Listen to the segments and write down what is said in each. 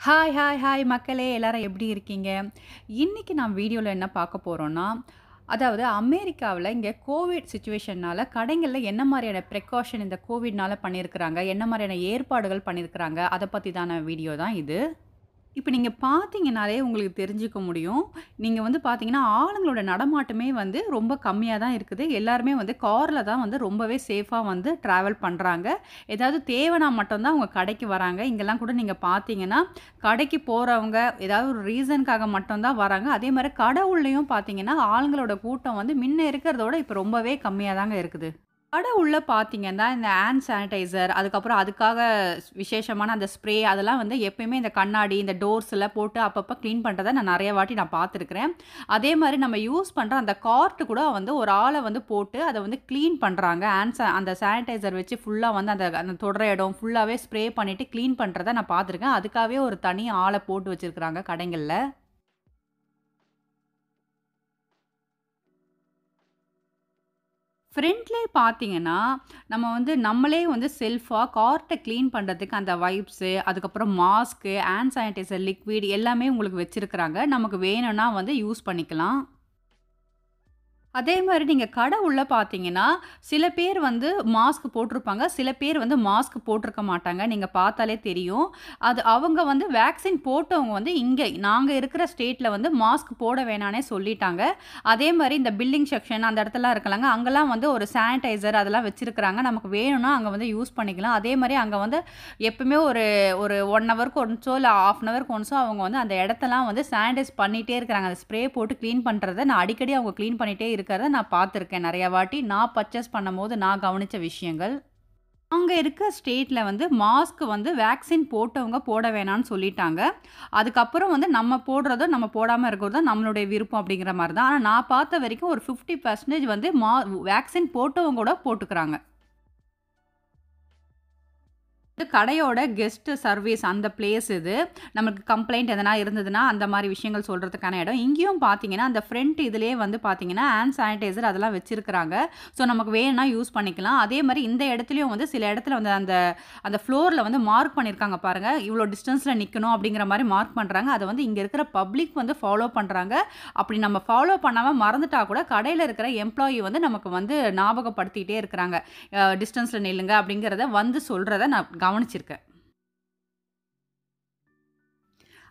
Hi, hi, hi மக்களே! எல்லாரும் எப்படி இருக்கீங்க? இன்னைக்கு நான் வீடியோவில் என்ன பார்க்க போகிறோன்னா அதாவது அமெரிக்காவில் இங்கே கோவிட் சுச்சுவேஷன்னால் கடைகளில் என்ன மாதிரியான ப்ரிகாஷன் இந்த கோவிட்னால் பண்ணியிருக்கிறாங்க, என்ன மாதிரியான ஏற்பாடுகள் பண்ணியிருக்கிறாங்க, அத பத்திதான வீடியோ தான் இது. இப்போ நீங்கள் பார்த்தீங்கனாலே உங்களுக்கு தெரிஞ்சுக்க முடியும். நீங்கள் வந்து பார்த்தீங்கன்னா, ஆளுங்களோட நடமாட்டமே வந்து ரொம்ப கம்மியாக தான் இருக்குது. எல்லாருமே வந்து காரில் தான் வந்து ரொம்பவே சேஃபாக வந்து ட்ராவல் பண்ணுறாங்க ஏதாவது தேவைனா மட்டும்தான் அவங்க கடைக்கு வராங்க. இங்கெல்லாம் கூட நீங்கள் பார்த்தீங்கன்னா, கடைக்கு போகிறவங்க ஏதாவது ஒரு ரீசனுக்காக மட்டும்தான் வராங்க. அதே மாதிரி கடை உள்ளேயும் பார்த்தீங்கன்னா, ஆளுங்களோட கூட்டம் வந்து முன்ன இருக்கிறத விட ரொம்பவே கம்மியாக தாங்க இருக்குது. கடை உள்ளே பார்த்தீங்கன்னா, இந்த ஹேண்ட் சானிடைசர், அதுக்கப்புறம் அதுக்காக விசேஷமான அந்த ஸ்ப்ரே அதெல்லாம் வந்து எப்பயுமே இந்த கண்ணாடி, இந்த டோர்ஸில் போட்டு அப்பப்போ க்ளீன் பண்ணுறதை நான் நிறைய வாட்டி நான் பார்த்துருக்குறேன். அதே மாதிரி நம்ம யூஸ் பண்ணுற அந்த கார்ட்டு கூட வந்து ஒரு ஆளை வந்து போட்டு அதை வந்து க்ளீன் பண்ணுறாங்க ஹேண்ட் சா அந்த சானிடைசர் வச்சு ஃபுல்லாக வந்து அந்த அந்த தொடர இடம் ஃபுல்லாகவே ஸ்ப்ரே பண்ணிவிட்டு க்ளீன் பண்ணுறதை நான் பார்த்துருக்கேன். அதுக்காகவே ஒரு தனி ஆளை போட்டு வச்சுருக்குறாங்க கடைங்களில். ஃப்ரெண்ட்லே பார்த்தீங்கன்னா, நம்ம வந்து நம்மளே வந்து செல்ஃபாக கார்ட்டை க்ளீன் பண்ணுறதுக்கு அந்த வைப்ஸு, அதுக்கப்புறம் மாஸ்க்கு, ஹேண்ட் சானிடைசர் லிக்விட் எல்லாமே உங்களுக்கு வச்சுருக்குறாங்க நமக்கு வேணும்னா வந்து யூஸ் பண்ணிக்கலாம். அதே மாதிரி நீங்கள் கடை உள்ளே பார்த்தீங்கன்னா, சில பேர் வந்து மாஸ்க் போட்டிருப்பாங்க. சில பேர் வந்து மாஸ்க் போட்டிருக்க மாட்டாங்க. நீங்கள் பார்த்தாலே தெரியும். அது அவங்க வந்து வேக்சின் போட்டவங்க வந்து இங்கே நாங்கள் இருக்கிற ஸ்டேட்டில் வந்து மாஸ்க் போட வேணான்னே சொல்லிட்டாங்க. அதே மாதிரி இந்த பில்டிங் செக்ஷன் அந்த இடத்துலாம் இருக்கலாங்க அங்கெல்லாம் வந்து ஒரு சானிடைசர் அதெல்லாம் வச்சுருக்குறாங்க நமக்கு வேணும்னா அங்கே வந்து யூஸ் பண்ணிக்கலாம். அதே மாதிரி அங்கே வந்து எப்பவுமே ஒரு ஒரு ஒன் ஹவருக்கு ஒன்ஸோ இல்லை ஆஃப் அன் ஹவருக்கு ஒன்ஸோ அவங்க வந்து அந்த இடத்தலாம் வந்து சானிடைஸ் பண்ணிட்டே இருக்கிறாங்க. அந்த ஸ்ப்ரே போட்டு க்ளீன் பண்ணுறதை நான் அடிக்கடி அவங்க கிளீன் பண்ணிட்டே இருக்கிறத நான் பார்த்துருக்கேன் நிறையா வாட்டி. நான் பர்ச்சேஸ் பண்ணும்போது நான் கவனித்த விஷயங்கள். அங்கே இருக்க ஸ்டேட்டில் வந்து மாஸ்க் வந்து வேக்சின் போட்டவங்க போட வேணான்னு சொல்லிட்டாங்க. அதுக்கப்புறம் வந்து நம்ம போடுறதோ, நம்ம போடாமல் இருக்கிறதோ நம்மளுடைய விருப்பம் அப்படிங்கிற மாதிரி தான். ஆனால் நான் பார்த்த வரைக்கும் ஒரு 50% வந்து மா வேக்சின் போட்டவங்க கூட போட்டுக்கிறாங்க. கடையோட கெஸ்ட் சர்வீஸ் அந்த பிளேஸ் இது. நமக்கு கம்ப்ளைண்ட் எதனா இருந்ததுன்னா, அந்த மாதிரி விஷயங்கள் சொல்கிறதுக்கான இடம். இங்கேயும் பார்த்தீங்கன்னா, அந்த ஃப்ரண்ட் இதுலேயே வந்து பார்த்தீங்கன்னா, ஹேண்ட் சானிடைசர் அதெல்லாம் வச்சுருக்கிறாங்க ஸோ நமக்கு வேணும்னா யூஸ் பண்ணிக்கலாம். அதே மாதிரி இந்த இடத்துலையும் வந்து சில இடத்துல வந்து அந்த அந்த ஃப்ளோரில் வந்து மார்க் பண்ணியிருக்காங்க பாருங்கள் இவ்வளோ டிஸ்டன்ஸில் நிற்கணும் அப்படிங்கிற மாதிரி மார்க் பண்ணுறாங்க அதை வந்து இங்கே இருக்கிற பப்ளிக் வந்து ஃபாலோ பண்ணுறாங்க அப்படி நம்ம ஃபாலோ பண்ணாமல் மறந்துட்டா கூட கடையில் இருக்கிற எம்ப்ளாயி வந்து நமக்கு வந்து ஞாபகப்படுத்திகிட்டே இருக்கிறாங்க. டிஸ்டன்ஸில் நில்லுங்க அப்படிங்கிறத வந்து சொல்கிறத நான் கவனிச்சிருக்கேன்.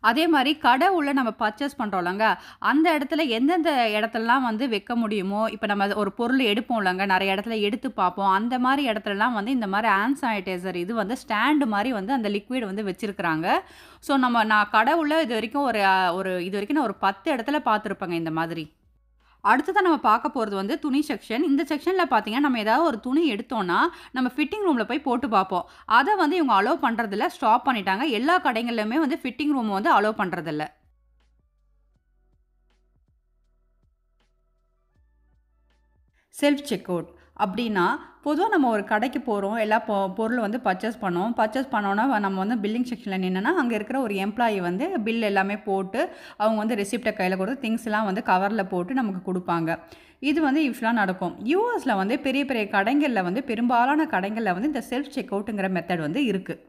அதே மாதிரி கடை உள்ள நம்ம பர்ச்சேஸ் பண்ணுறோம்லங்க அந்த இடத்துல எந்தெந்த இடத்துலலாம் வந்து வைக்க முடியுமோ, இப்போ நம்ம ஒரு பொருள் எடுப்போம்லங்க, நிறைய இடத்துல எடுத்து பார்ப்போம். அந்த மாதிரி இடத்துலலாம் வந்து இந்த மாதிரி ஹேண்ட் சானிடைசர் இது வந்து ஸ்டாண்டு மாதிரி வந்து அந்த லிக்விட் வந்து வச்சுருக்குறாங்க ஸோ நம்ம நான் கடை உள்ள இதுவரைக்கும் ஒரு ஒரு இது வரைக்கும் நான் ஒரு 10 இடத்துல பார்த்துருப்பேங்க இந்த மாதிரி. அடுத்ததாக நம்ம பார்க்க போகிறது வந்து துணி செக்ஷன். இந்த செக்ஷனில் பார்த்தீங்கன்னா, நம்ம ஏதாவது ஒரு துணி எடுத்தோம்னா, நம்ம ஃபிட்டிங் ரூமில் போய் போட்டு பார்ப்போம். அதை வந்து இவங்க அலோவ் பண்ணுறதில்ல ஸ்டாப் பண்ணிட்டாங்க. எல்லா கடைகள்லையுமே வந்து ஃபிட்டிங் ரூம் வந்து அலோவ் பண்ணுறதில்ல செல்ஃப் செக் அவுட் அப்படின்னா, பொதுவாக நம்ம ஒரு கடைக்கு போகிறோம் எல்லா பொ பொருள் வந்து பர்ச்சேஸ் பண்ணோம். பர்ச்சேஸ் பண்ணோன்னா நம்ம வந்து பில்லிங் செக்ஷனில் நின்னோம்னா, அங்கே இருக்கிற ஒரு எம்ப்ளாயி வந்து பில் எல்லாமே போட்டு, அவங்க வந்து ரெசிப்ட்ட கையில் கொடுத்து திங்ஸ்லாம் வந்து கவரில் போட்டு நமக்கு கொடுப்பாங்க இது வந்து யூஸ்வலாக நடக்கும். யூஎஸில் வந்து பெரிய பெரிய கடைகளில் வந்து பெரும்பாலான கடைகளில் வந்து இந்த செல்ஃப் செக் அவுட்டுங்கிற மெத்தட் வந்து இருக்குது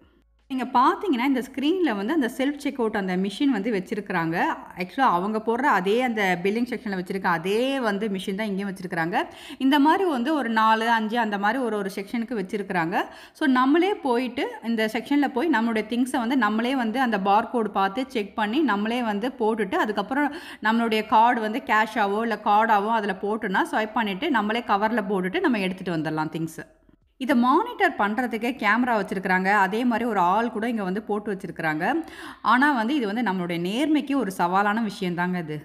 நீங்கள் பார்த்தீங்கன்னா, இந்த ஸ்க்ரீனில் வந்து அந்த செல்ஃப் செக் அவுட் அந்த மிஷின் வந்து வச்சுருக்கிறாங்க. ஆக்சுவலாக அவங்க போடுற அதே அந்த பில்லிங் செக்ஷனில் வச்சுருக்க அதே வந்து மிஷின் தான் இங்கேயும் வச்சுருக்கிறாங்க. இந்த மாதிரி வந்து ஒரு 4, 5 அந்த மாதிரி ஒரு ஒரு செக்ஷனுக்கு வச்சுருக்கிறாங்க. ஸோ நம்மளே போயிட்டு இந்த செக்ஷனில் போய் நம்மளுடைய திங்ஸை வந்து நம்மளே வந்து அந்த பார் கோடு பார்த்து செக் பண்ணி, நம்மளே வந்து போட்டுட்டு, அதுக்கப்புறம் நம்மளுடைய கார்டு வந்து கேஷாவோ, இல்லை கார்டாவோ அதில் போட்டுனா ஸ்வைப் பண்ணிவிட்டு நம்மளே கவரில் போட்டுட்டு நம்ம எடுத்துகிட்டு வந்துடலாம் திங்ஸ. இதை மானிட்டர் பண்ணுறதுக்கே கேமரா வச்சுருக்கிறாங்க அதே மாதிரி ஒரு ஆள் கூட இங்கே வந்து போட்டு வச்சுருக்கிறாங்க ஆனால் வந்து இது வந்து நம்மளுடைய நேர்மைக்கு ஒரு சவாலான விஷயம் தாங்க இது.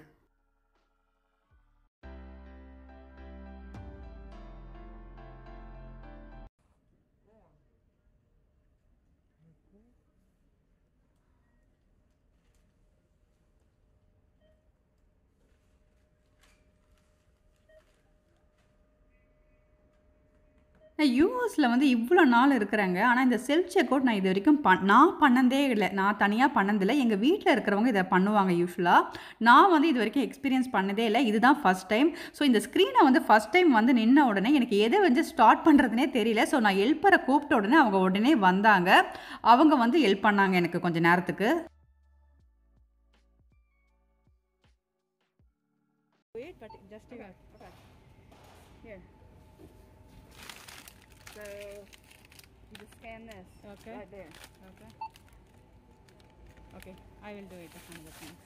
யூஎஸில் வந்து இவ்வளோ நாள் இருக்கிறாங்க. ஆனால் இந்த செல்ஃப் செக் நான் இது வரைக்கும் பண் நான் பண்ணதே இல்லை. நான் தனியாக பண்ணதில்லை. எங்கள் வீட்டில் இருக்கிறவங்க இதை பண்ணுவாங்க யூஸ்வலாக நான் வந்து இது வரைக்கும் எக்ஸ்பீரியன்ஸ் பண்ணதே இல்லை. இதுதான் ஃபஸ்ட் டைம் ஸோ இந்த ஸ்க்ரீனை வந்து ஃபஸ்ட் டைம் வந்து நின்ன உடனே எனக்கு எதை வந்து ஸ்டார்ட் பண்ணுறதுனே தெரியல. ஸோ நான் ஹெல்ப்பரை கூப்பிட்ட உடனே அவங்க உடனே வந்தாங்க. அவங்க வந்து ஹெல்ப் பண்ணாங்க எனக்கு கொஞ்சம் நேரத்துக்கு. Wait, So you just scan this. Okay. Right there. okay okay i will do it 100 thanks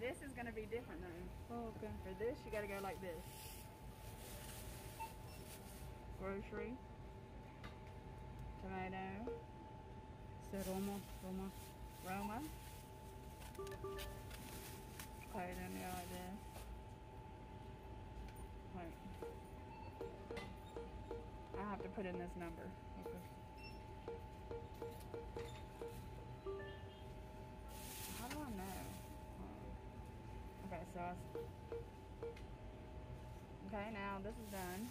This is gonna be different though. oh, okay For this, you gotta go like this. Grocery. Tomato. so roma roma Roma. Then go like this. To put in this number. okay How do I know? Um, Okay, so I Okay, now this is done.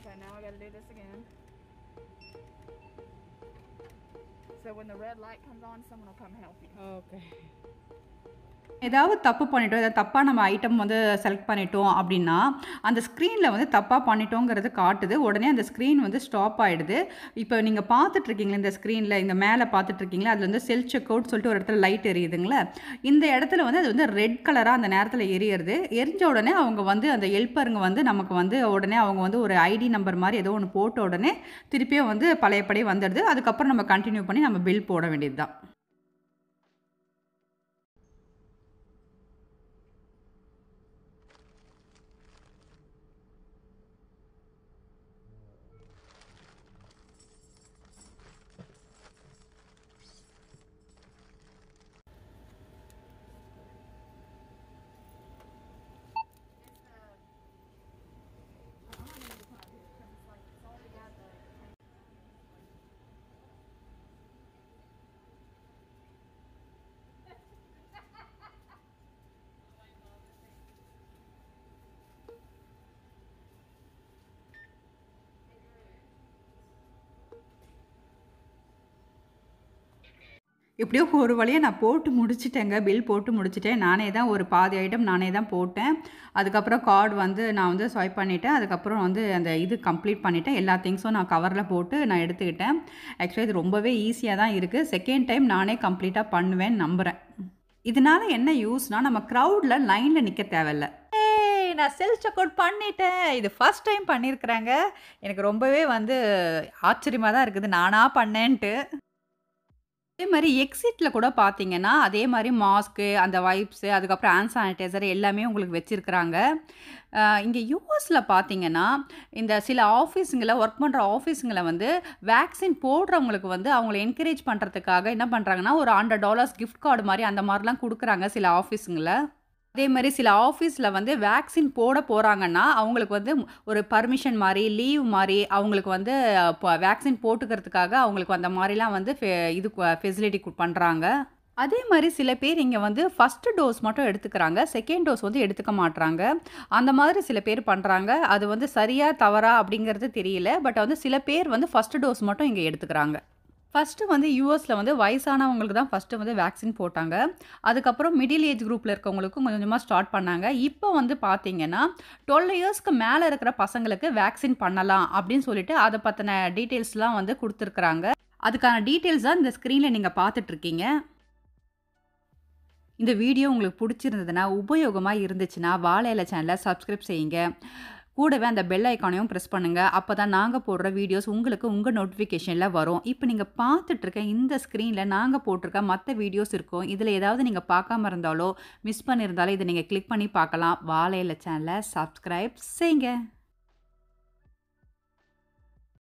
Okay, now I gotta do this again. So when the red light comes on, someone will come help you. Okay ஏதாவது தப்பு பண்ணிட்டோம் ஏதாவது தப்பாக நம்ம item வந்து select பண்ணிட்டோம் அப்படின்னா அந்த ஸ்க்ரீனில் வந்து தப்பாக பண்ணிட்டோங்கிறது காட்டுது. உடனே அந்த ஸ்க்ரீன் வந்து ஸ்டாப் ஆகிடுது இப்போ நீங்கள் பார்த்துட்ருக்கீங்களா இந்த ஸ்க்ரீனில் இந்த மேலே பார்த்துட்ருக்கீங்களா அதில் வந்து செல் செக் அவுட் சொல்லிட்டு ஒரு இடத்துல லைட் எரியுதுங்களா இந்த இடத்துல வந்து அது வந்து ரெட் கலராக அந்த நேரத்தில் எரியறது. எரிஞ்ச உடனே அவங்க வந்து அந்த ஹெல்ப்பருங்க வந்து நமக்கு வந்து உடனே அவங்க வந்து ஒரு ஐடி நம்பர் மாதிரி ஏதோ ஒன்று போட்ட உடனே திருப்பியும் வந்து பழையபடி வந்துடுது. அதுக்கப்புறம் நம்ம கண்டினியூ பண்ணி நம்ம பில் போட வேண்டியது தான் எப்படியோ ஒரு வழியாக நான் போட்டு முடிச்சிட்டேங்க. பில் போட்டு முடிச்சிட்டேன். நானே தான் ஒரு பாதி ஐட்டம் நானே தான் போட்டேன். அதுக்கப்புறம் கார்டு வந்து நான் வந்து ஸ்வைப் பண்ணிவிட்டேன் அதுக்கப்புறம் வந்து அந்த இது கம்ப்ளீட் பண்ணிவிட்டேன் எல்லா திங்ஸும் நான் கவரில் போட்டு நான் எடுத்துக்கிட்டேன். ஆக்சுவலி இது ரொம்பவே ஈஸியாக தான் இருக்குது செகண்ட் டைம் நானே கம்ப்ளீட்டாக பண்ணுவேன்னு நம்புகிறேன் இதனால என்ன யூஸ்னால் நம்ம க்ரௌடில் லைனில் நிற்க தேவையில்ல. ஏய் நான் செல்ஃப் செக் அவுட் பண்ணிட்டேன். இது ஃபஸ்ட் டைம் பண்ணியிருக்கிறாங்க எனக்கு ரொம்பவே வந்து ஆச்சரியமாக தான் இருக்குது. நானாக பண்ணேன்ட்டு. அதே மாதிரி எக்ஸிட்டில் கூட பார்த்தீங்கன்னா அதே மாதிரி மாஸ்க்கு அந்த வைப்ஸு அதுக்கப்புறம் ஹேண்ட் சானிடைசர் எல்லாமே உங்களுக்கு வச்சுருக்குறாங்க. இங்கே யூஎஸில் பார்த்தீங்கன்னா இந்த சில ஆஃபீஸுங்களை ஒர்க் பண்ணுற ஆஃபீஸுங்களை வந்து வேக்சின் போடுறவங்களுக்கு வந்து அவங்கள என்கரேஜ் பண்ணுறதுக்காக என்ன பண்ணுறாங்கன்னா ஒரு ஹண்ட்ரட் டாலர்ஸ் கிஃப்ட் கார்டு மாதிரி அந்த மாதிரிலாம் கொடுக்குறாங்க சில ஆஃபீஸுங்களை அதே மாதிரி சில ஆஃபீஸில் வந்து வேக்சின் போட போகிறாங்கன்னா அவங்களுக்கு வந்து ஒரு பர்மிஷன் மாதிரி லீவ் மாதிரி அவங்களுக்கு வந்து இப்போ வேக்சின் போட்டுக்கிறதுக்காக அவங்களுக்கு அந்த மாதிரிலாம் வந்து இது ஃபெசிலிட்டி பண்ணுறாங்க அதே மாதிரி சில பேர் இங்கே வந்து ஃபஸ்ட்டு டோஸ் மட்டும் எடுத்துக்கிறாங்க செகண்ட் டோஸ் வந்து எடுத்துக்க மாட்டுறாங்க அந்த மாதிரி சில பேர் பண்ணுறாங்க அது வந்து சரியா தவறா அப்படிங்கிறது தெரியல. பட் வந்து சில பேர் வந்து ஃபஸ்ட்டு டோஸ் மட்டும் இங்கே எடுத்துக்கிறாங்க. ஃபஸ்ட்டு வந்து யூஎஸில் வந்து வயசானவங்களுக்கு தான் ஃபஸ்ட்டு வந்து வேக்சின் போட்டாங்க. அதுக்கப்புறம் மிடில் ஏஜ் குரூப்பில் இருக்கவங்களுக்கும் கொஞ்சம் கொஞ்சமாக ஸ்டார்ட் பண்ணாங்க. இப்போ வந்து பார்த்தீங்கன்னா டுவெல் இயர்ஸ்க்கு மேலே இருக்கிற பசங்களுக்கு வேக்சின் பண்ணலாம் அப்படின்னு சொல்லிட்டு அதை பற்றின டீட்டெயில்ஸ்லாம் வந்து கொடுத்துருக்குறாங்க. அதுக்கான டீட்டெயில்ஸ் தான் இந்த ஸ்க்ரீனில் நீங்கள் பார்த்துட்ருக்கீங்க இந்த வீடியோ உங்களுக்கு பிடிச்சிருந்ததுன்னா உபயோகமாக இருந்துச்சுன்னா வாழை இலை சேனலை சப்ஸ்கிரைப் செய்யுங்க. கூடவே அந்த பெல் ஐக்கானையும் ப்ரெஸ் பண்ணுங்கள் அப்போ தான் நாங்கள் போடுற வீடியோஸ் உங்களுக்கு உங்கள் நோட்டிஃபிகேஷனில் வரும். இப்போ நீங்கள் பார்த்துட்ருக்க இந்த ஸ்க்ரீனில் நாங்கள் போட்டிருக்க மற்ற வீடியோஸ் இருக்கும். இதில் ஏதாவது நீங்கள் பார்க்காம இருந்தாலோ மிஸ் பண்ணியிருந்தாலோ இதை நீங்கள் கிளிக் பண்ணி பார்க்கலாம். வாழை இலை சேனலை சப்ஸ்கிரைப் செய்யுங்க